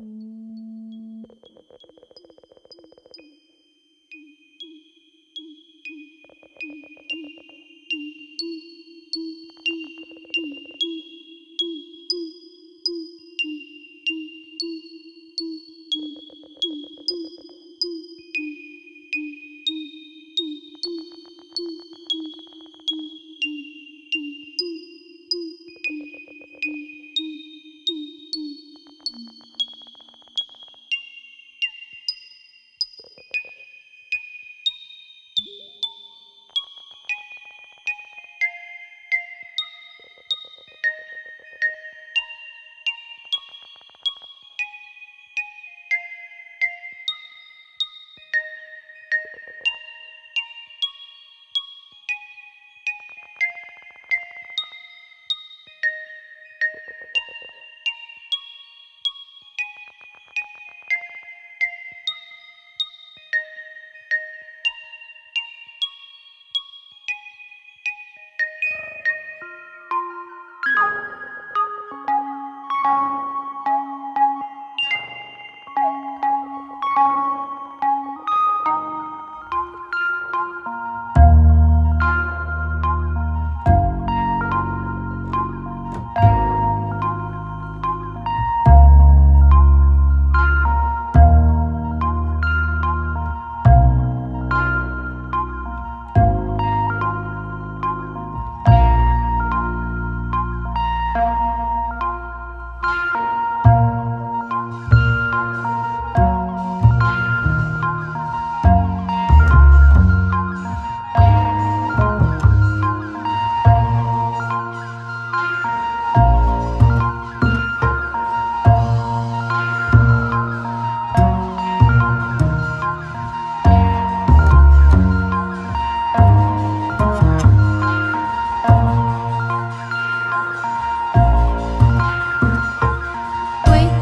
Mm.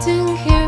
sitting here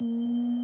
Mm.